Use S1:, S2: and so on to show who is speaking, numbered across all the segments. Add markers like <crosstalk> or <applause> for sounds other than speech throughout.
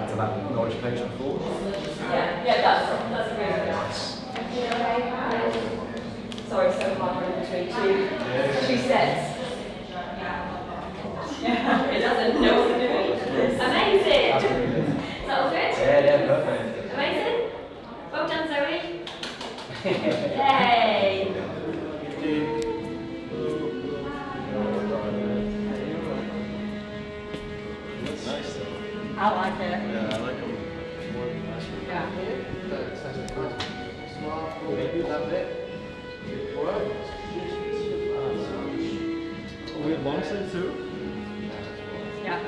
S1: much page I thought.
S2: Yeah, yeah, that's, that's a really good. Sorry, so hard running between two, two sets. Yeah, <laughs> it doesn't know what to do. Amazing! That all good?
S1: Yeah, yeah, perfect. We have long sleeve too?
S2: Yeah.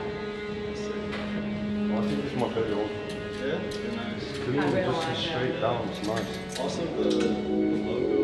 S3: Well, I think this is my favorite one.
S1: Yeah, they're nice.
S3: Clean,
S2: I really
S3: just
S2: like it.
S3: straight down. It's nice.
S1: Also, the, the logo,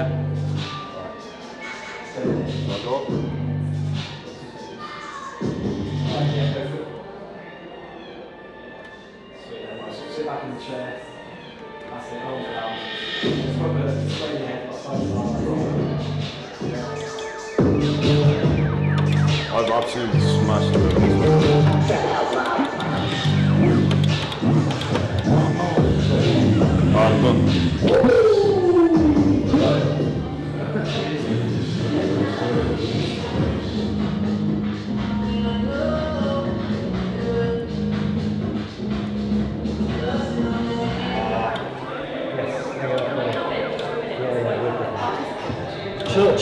S4: Sit back in the chair. Hold. Just your head to side.
S3: I've absolutely smashed it.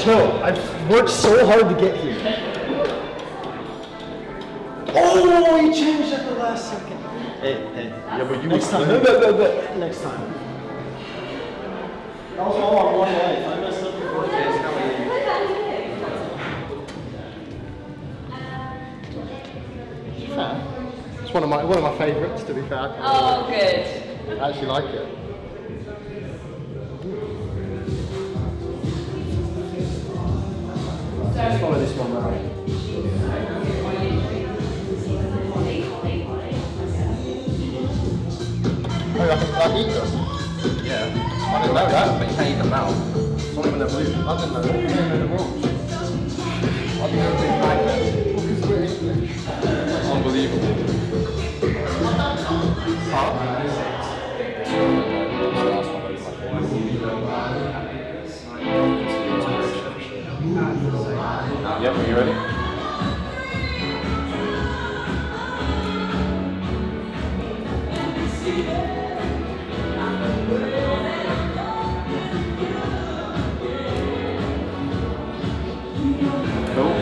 S4: Chill, chill. I've worked so hard to get here. Oh, he changed at the last second.
S3: Hey, hey. Yeah, but you
S4: Next time. No, no, no, no. Next time. That was all on one life. I messed up before. Fair. It's one of my one of my favourites, to be fair.
S2: Oh, good.
S4: I actually like it. Let's follow this one round. Oh, I can I eat them.
S5: Yeah.
S4: I didn't know that.
S5: But you can't eat them now.
S4: It's not even a blue. I didn't know that. I didn't know the rules. I've never been back there. Because we're English.
S5: Unbelievable.
S3: Are you ready? Cool.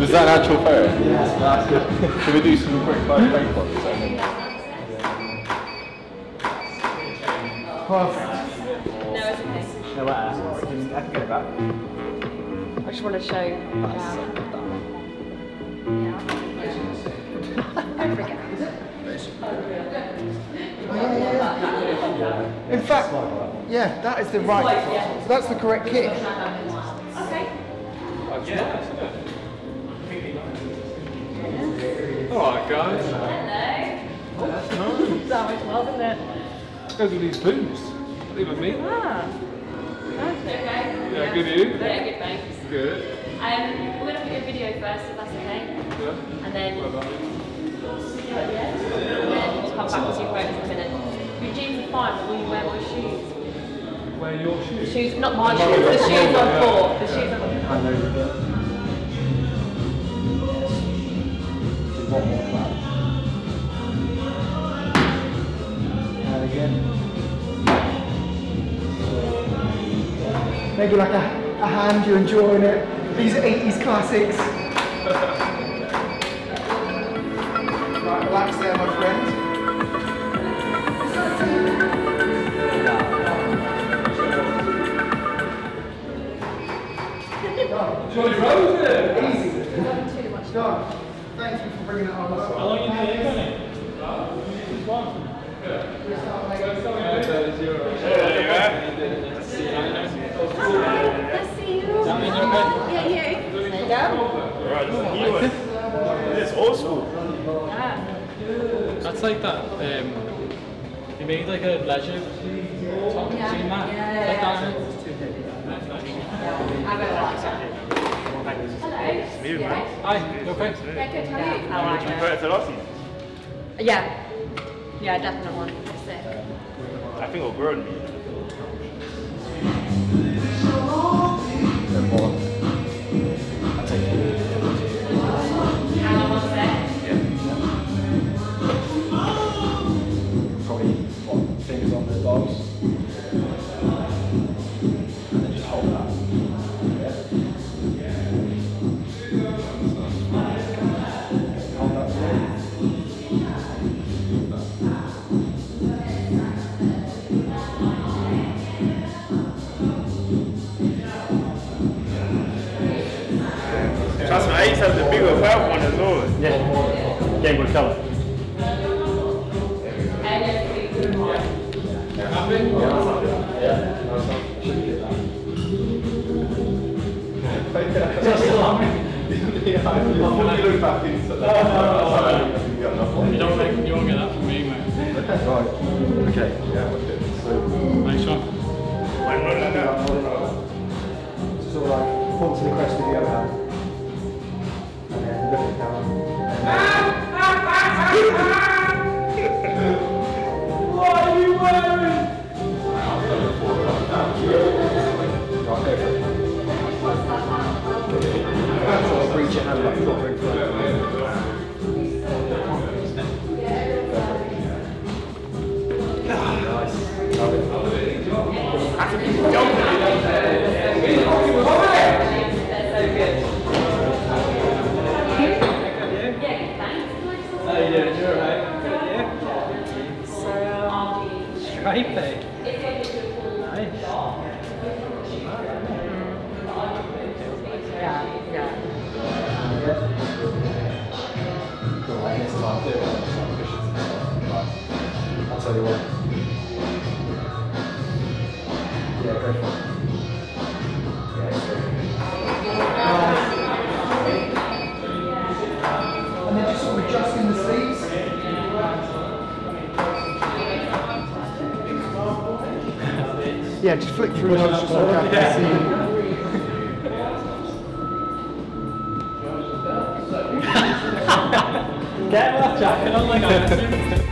S3: Was that an actual photo?
S4: Yes, that's good.
S3: Should we do some quick five bank boxes?
S4: Perfect.
S2: No, it's okay.
S4: No. I can, I can get it back.
S2: I just want to show. Yeah. Don't forget.
S4: In fact, yeah, that is the right. That's the correct kick.
S2: Okay.
S5: Alright, guys.
S2: Hello. That was well, isn't it?
S5: Goes with these boots. Not even me.
S2: Ah. Perfect. Okay.
S5: Yeah, good you?
S2: Yeah, good, thanks.
S5: Good.
S2: Um, we're going to put your video first, if that's okay.
S5: Yeah.
S2: And then,
S5: What about you?
S2: and then we'll come back to your photos in a minute. Your jeans are fine, but will you wear my shoes?
S5: Wear your
S2: The
S5: shoes.
S2: shoes, not my shoes, the shoes on four. The shoes on
S4: hand over again. Yes. Do one more
S6: Maybe like a, a hand, you're enjoying it. These are 80s classics. right, relax there, my friend.
S5: Jolly Roger!
S6: Easy. Done. Thank you for bringing it on. How long you doing,
S2: Let's see you. Yeah, you. There you go.
S1: Right, this is new one. This is old school.
S2: Ah.
S7: That's like that. Um, they made like a leisure top
S2: Yeah.
S7: that?
S2: Yeah,
S7: like that.
S2: I really like it. Hello.
S1: You, man.
S7: Aye, okay?
S2: Yeah, good. How are you? I like
S1: You got it to.
S2: Yeah. Yeah, definite
S1: I think it'll grow in me.
S4: Then I
S1: used to have the bigger white one as well.
S4: Yeah. Game with colour.
S7: You don't think you won't get that from me, mate.
S4: Right. Okay. Yeah.
S7: Nice one.
S1: I'm not like that.
S6: Sort of like point to the crest with the other hand. And then
S7: Stripey. Nice.
S2: Yeah, yeah.
S4: Cool, and this time do it on some cushions and stuff. Right. I'll tell you what. Yeah, go for
S6: Yeah, just flick through those just so I can see.
S7: Get that jacket on like I <laughs>